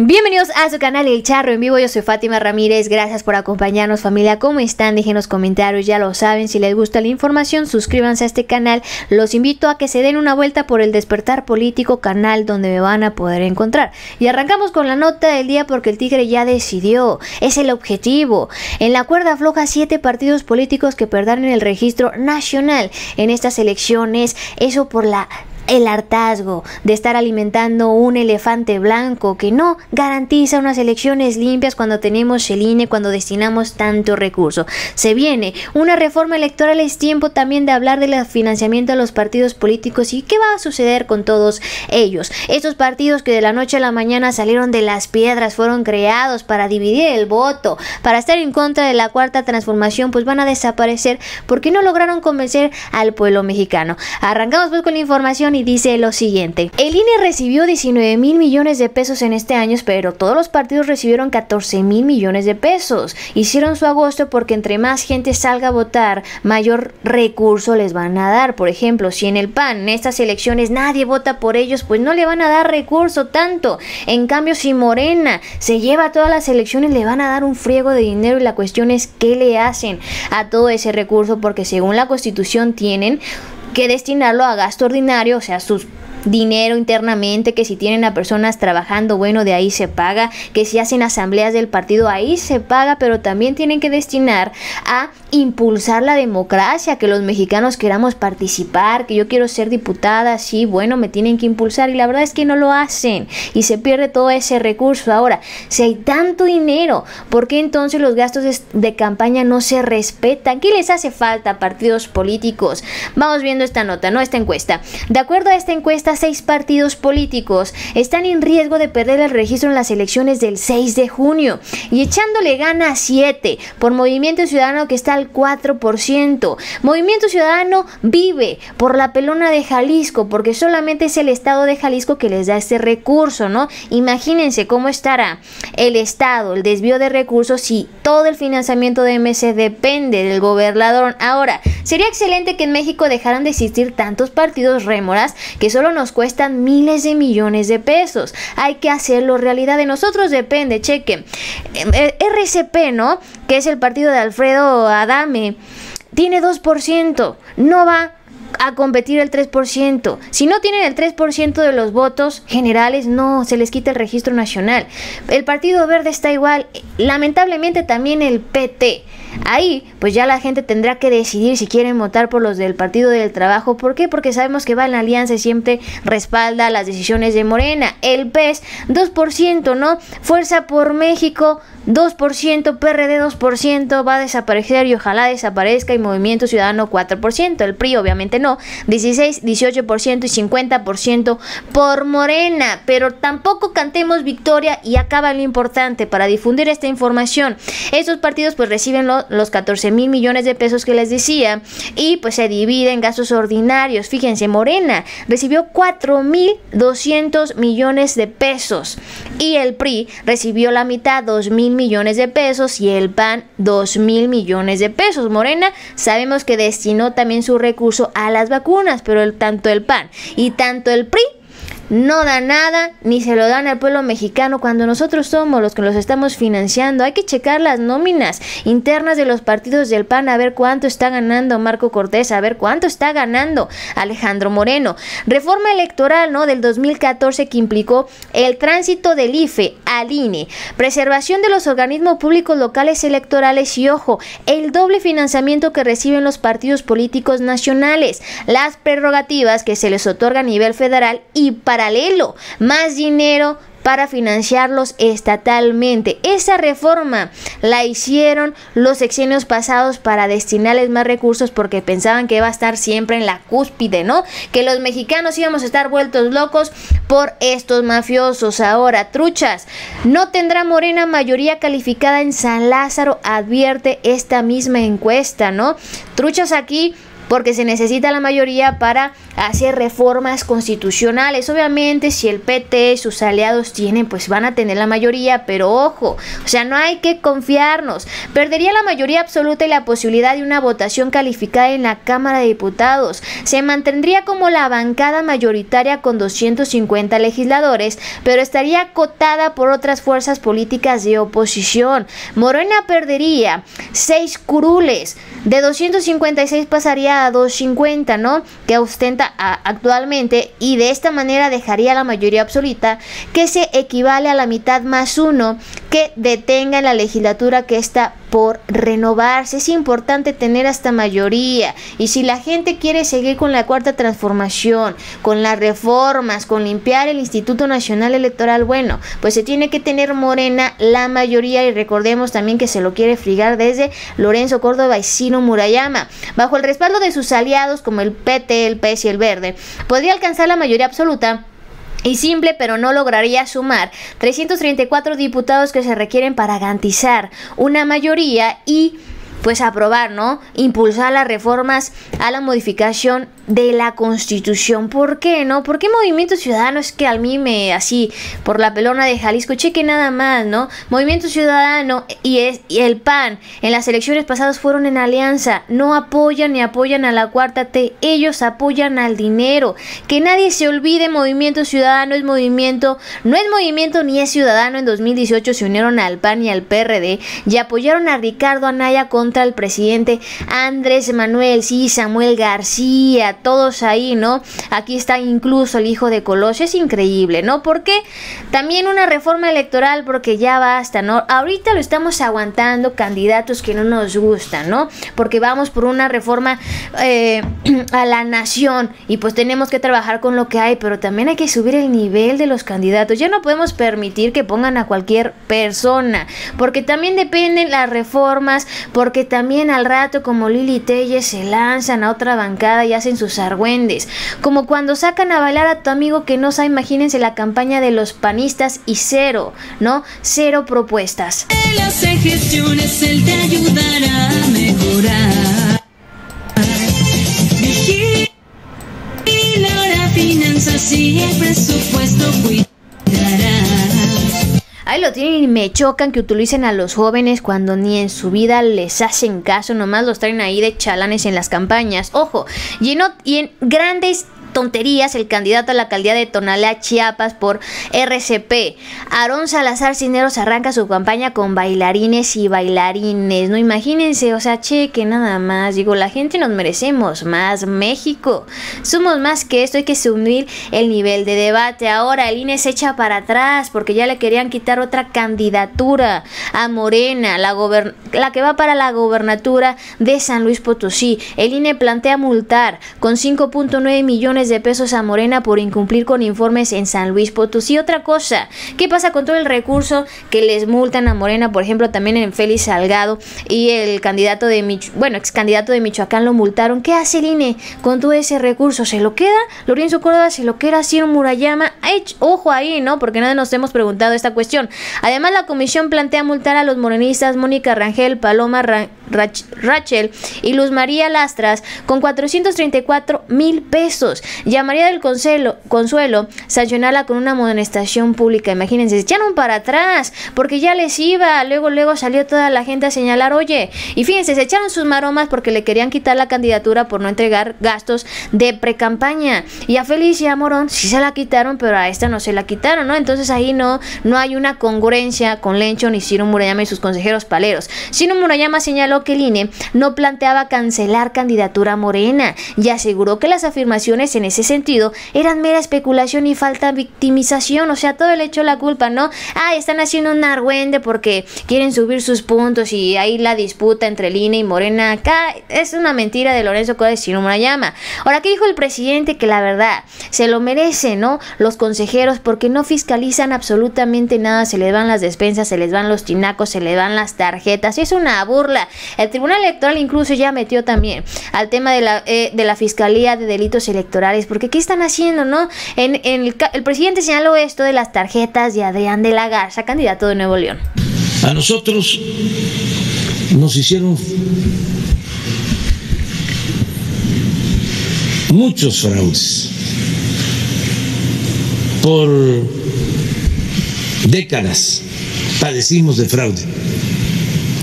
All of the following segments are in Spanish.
Bienvenidos a su canal El Charro en vivo, yo soy Fátima Ramírez, gracias por acompañarnos familia, ¿cómo están? Déjenos comentarios, ya lo saben, si les gusta la información suscríbanse a este canal, los invito a que se den una vuelta por el Despertar Político canal donde me van a poder encontrar. Y arrancamos con la nota del día porque el Tigre ya decidió, es el objetivo. En la cuerda floja siete partidos políticos que perderán el registro nacional en estas elecciones, eso por la el hartazgo de estar alimentando un elefante blanco que no garantiza unas elecciones limpias cuando tenemos el INE, cuando destinamos tanto recurso. Se viene una reforma electoral, es tiempo también de hablar del financiamiento a los partidos políticos y qué va a suceder con todos ellos. Estos partidos que de la noche a la mañana salieron de las piedras, fueron creados para dividir el voto, para estar en contra de la cuarta transformación, pues van a desaparecer porque no lograron convencer al pueblo mexicano. Arrancamos pues con la información y dice lo siguiente. El INE recibió 19 mil millones de pesos en este año, pero todos los partidos recibieron 14 mil millones de pesos. Hicieron su agosto porque entre más gente salga a votar, mayor recurso les van a dar. Por ejemplo, si en el PAN, en estas elecciones, nadie vota por ellos, pues no le van a dar recurso tanto. En cambio, si Morena se lleva todas las elecciones, le van a dar un friego de dinero y la cuestión es qué le hacen a todo ese recurso porque según la constitución tienen que destinarlo a gasto ordinario, o sea, sus dinero internamente, que si tienen a personas trabajando, bueno, de ahí se paga, que si hacen asambleas del partido, ahí se paga, pero también tienen que destinar a impulsar la democracia, que los mexicanos queramos participar, que yo quiero ser diputada, sí, bueno, me tienen que impulsar y la verdad es que no lo hacen y se pierde todo ese recurso. Ahora, si hay tanto dinero, ¿por qué entonces los gastos de, campaña no se respetan? ¿Qué les hace falta a partidos políticos? Vamos viendo esta nota, ¿no? Esta encuesta. De acuerdo a esta encuesta, seis partidos políticos están en riesgo de perder el registro en las elecciones del 6 de junio y echándole gana a siete por Movimiento Ciudadano que está al 4%. Movimiento Ciudadano vive por la pelona de Jalisco porque solamente es el estado de Jalisco que les da este recurso, ¿no? Imagínense cómo estará el estado, el desvío de recursos si todo el financiamiento de MC depende del gobernador. Ahora, sería excelente que en México dejaran de existir tantos partidos rémoras que solo nos cuestan miles de millones de pesos. Hay que hacerlo realidad. De nosotros depende, cheque. Eh, RCP, ¿no? Que es el partido de Alfredo Adame. Tiene 2%. No va a competir el 3%. Si no tienen el 3% de los votos generales, no, se les quita el registro nacional. El Partido Verde está igual. Lamentablemente también el PT. Ahí, pues ya la gente tendrá que decidir si quieren votar por los del Partido del Trabajo. ¿Por qué? Porque sabemos que va en la alianza y siempre respalda las decisiones de Morena. El PES, 2%, ¿no? Fuerza por México, 2%, PRD 2%, va a desaparecer y ojalá desaparezca y Movimiento Ciudadano 4%. El PRI obviamente no, 16, 18% y 50% por Morena. Pero tampoco cantemos victoria y acaba lo importante para difundir esta información. Estos partidos pues reciben los los 14 mil millones de pesos que les decía y pues se divide en gastos ordinarios. Fíjense, Morena recibió 4 mil 200 millones de pesos y el PRI recibió la mitad, 2 mil millones de pesos y el PAN 2 mil millones de pesos. Morena sabemos que destinó también su recurso a las vacunas, pero el, tanto el PAN y tanto el PRI no da nada ni se lo dan al pueblo mexicano cuando nosotros somos los que los estamos financiando. Hay que checar las nóminas internas de los partidos del PAN a ver cuánto está ganando Marco Cortés, a ver cuánto está ganando Alejandro Moreno. Reforma electoral, ¿no? Del 2014 que implicó el tránsito del IFE al INE, preservación de los organismos públicos locales electorales y ojo, el doble financiamiento que reciben los partidos políticos nacionales, las prerrogativas que se les otorga a nivel federal y para paralelo, más dinero para financiarlos estatalmente. Esa reforma la hicieron los sexenios pasados para destinarles más recursos porque pensaban que iba a estar siempre en la cúspide, ¿no? Que los mexicanos íbamos a estar vueltos locos por estos mafiosos. Ahora, truchas, no tendrá Morena mayoría calificada en San Lázaro, advierte esta misma encuesta, ¿no? Truchas aquí porque se necesita la mayoría para hacer reformas constitucionales. Obviamente, si el PT, sus aliados tienen, pues van a tener la mayoría, pero ojo, o sea, no hay que confiarnos. Perdería la mayoría absoluta y la posibilidad de una votación calificada en la Cámara de Diputados. Se mantendría como la bancada mayoritaria con 250 legisladores, pero estaría acotada por otras fuerzas políticas de oposición. Morena perdería seis curules, de 256 pasaría a 250, ¿no? Que ostenta actualmente y de esta manera dejaría la mayoría absoluta que se equivale a la mitad más uno que detenga en la legislatura que está por renovarse. Es importante tener esta mayoría. Y si la gente quiere seguir con la cuarta transformación, con las reformas, con limpiar el Instituto Nacional Electoral, bueno, pues se tiene que tener Morena la mayoría y recordemos también que se lo quiere frigar desde Lorenzo Córdoba y Sino Murayama. Bajo el respaldo de sus aliados como el PT, el PS y el Verde, podría alcanzar la mayoría absoluta y simple, pero no lograría sumar 334 diputados que se requieren para garantizar una mayoría y pues aprobar, ¿no? Impulsar las reformas a la modificación de la Constitución. ¿Por qué, no? ¿Por qué Movimiento Ciudadano es que a mí me así por la pelona de Jalisco cheque nada más, ¿no? Movimiento Ciudadano y, es, y el PAN en las elecciones pasadas fueron en alianza, no apoyan ni apoyan a la cuarta T, ellos apoyan al dinero. Que nadie se olvide, Movimiento Ciudadano es movimiento, no es movimiento ni es ciudadano. En 2018 se unieron al PAN y al PRD y apoyaron a Ricardo Anaya contra el presidente Andrés Manuel, sí, Samuel García, todos ahí, ¿no? Aquí está incluso el hijo de Colosio, es increíble, ¿no? Porque también una reforma electoral, porque ya basta, ¿no? Ahorita lo estamos aguantando candidatos que no nos gustan, ¿no? Porque vamos por una reforma eh, a la nación y pues tenemos que trabajar con lo que hay, pero también hay que subir el nivel de los candidatos. Ya no podemos permitir que pongan a cualquier persona, porque también dependen las reformas, porque también al rato como Lili Telles se lanzan a otra bancada y hacen sus argüendes, como cuando sacan a bailar a tu amigo que no sabe, imagínense la campaña de los panistas y cero, ¿no? Cero propuestas. él te ayudará a mejorar. finanzas y el presupuesto cuidará. Ahí lo tienen y me chocan que utilicen a los jóvenes cuando ni en su vida les hacen caso, nomás los traen ahí de chalanes en las campañas. Ojo, y y en grandes tonterías el candidato a la alcaldía de Tonalá, Chiapas por RCP. Aarón Salazar Cineros arranca su campaña con bailarines y bailarines. No imagínense, o sea, cheque nada más. Digo, la gente nos merecemos más. México. Somos más que esto, hay que subir el nivel de debate. Ahora el INE se echa para atrás porque ya le querían quitar otra candidatura a Morena, la, la que va para la gobernatura de San Luis Potosí. El INE plantea multar con 5.9 millones de pesos a Morena por incumplir con informes en San Luis Potosí. Otra cosa, ¿qué pasa con todo el recurso que les multan a Morena? Por ejemplo, también en Félix Salgado y el candidato de bueno, ex candidato de Michoacán lo multaron. ¿Qué hace el INE con todo ese recurso? ¿Se lo queda? Lorenzo Córdoba se lo queda Ciro Murayama. ojo ahí, ¿no? Porque nada nos hemos preguntado esta cuestión. Además, la comisión plantea multar a los morenistas Mónica Rangel, Paloma Rachel y Luz María Lastras con 434 mil pesos. Llamaría del Consuelo, Consuelo sancionarla con una amonestación pública. Imagínense, se echaron para atrás porque ya les iba. Luego, luego salió toda la gente a señalar, oye. Y fíjense, se echaron sus maromas porque le querían quitar la candidatura por no entregar gastos de precampaña. Y a Felicia Morón sí se la quitaron, pero a esta no se la quitaron, ¿no? Entonces ahí no, no hay una congruencia con Lencho ni Ciro Murayama y sus consejeros paleros. Ciro Murayama señaló que el INE no planteaba cancelar candidatura morena y aseguró que las afirmaciones en ese sentido eran mera especulación y falta victimización, o sea, todo el hecho la culpa, ¿no? Ah, están haciendo un argüende porque quieren subir sus puntos y ahí la disputa entre Lina y Morena acá es una mentira de Lorenzo Córdoba y llama. Ahora, ¿qué dijo el presidente? Que la verdad se lo merece, ¿no? Los consejeros porque no fiscalizan absolutamente nada, se les van las despensas, se les van los tinacos, se les van las tarjetas, es una burla. El Tribunal Electoral incluso ya metió también al tema de la, eh, de la Fiscalía de Delitos Electorales porque ¿qué están haciendo, no? En, el, el presidente señaló esto de las tarjetas de Adrián de la Garza, candidato de Nuevo León. A nosotros nos hicieron muchos fraudes. Por décadas padecimos de fraude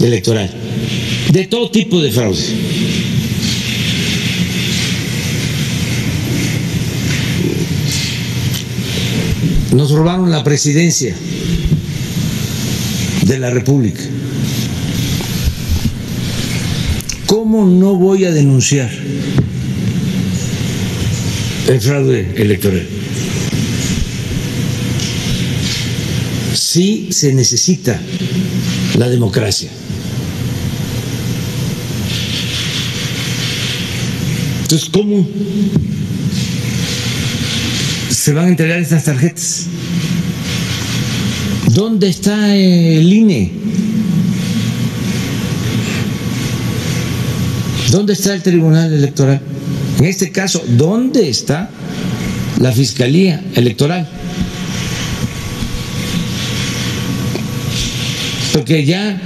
electoral, de todo tipo de fraude. Nos robaron la presidencia de la República. ¿Cómo no voy a denunciar el fraude electoral? Sí se necesita la democracia. Entonces, ¿cómo se van a entregar estas tarjetas? ¿Dónde está el INE? ¿Dónde está el Tribunal Electoral? En este caso, ¿dónde está la Fiscalía Electoral? Porque ya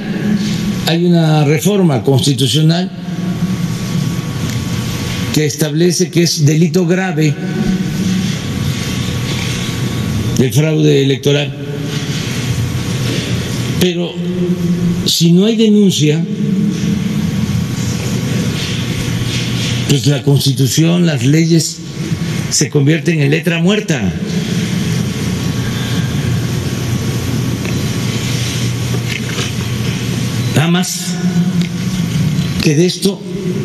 hay una reforma constitucional que establece que es delito grave el fraude electoral. Pero si no hay denuncia, pues la constitución, las leyes se convierten en letra muerta. Nada más que de esto,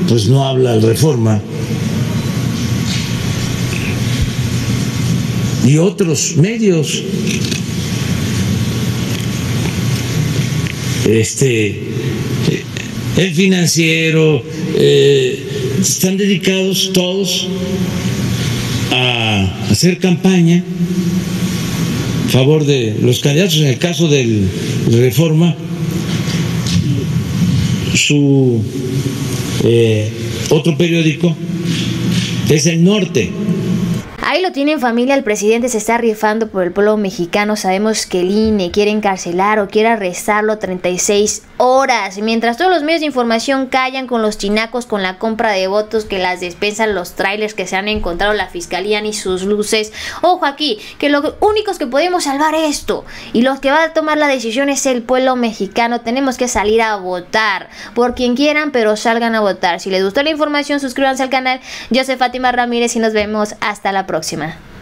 pues no habla el reforma. Y otros medios. Este, el financiero, eh, están dedicados todos a hacer campaña a favor de los candidatos. En el caso del Reforma, su eh, otro periódico es El Norte Lo tienen familia, el presidente se está rifando por el pueblo mexicano. Sabemos que el INE quiere encarcelar o quiere arrestarlo 36 horas. Mientras todos los medios de información callan con los chinacos, con la compra de votos que las despensan los trailers que se han encontrado la fiscalía ni sus luces. Ojo aquí, que los únicos que podemos salvar esto y los que van a tomar la decisión es el pueblo mexicano. Tenemos que salir a votar por quien quieran, pero salgan a votar. Si les gustó la información, suscríbanse al canal. Yo soy Fátima Ramírez y nos vemos hasta la próxima. prossime.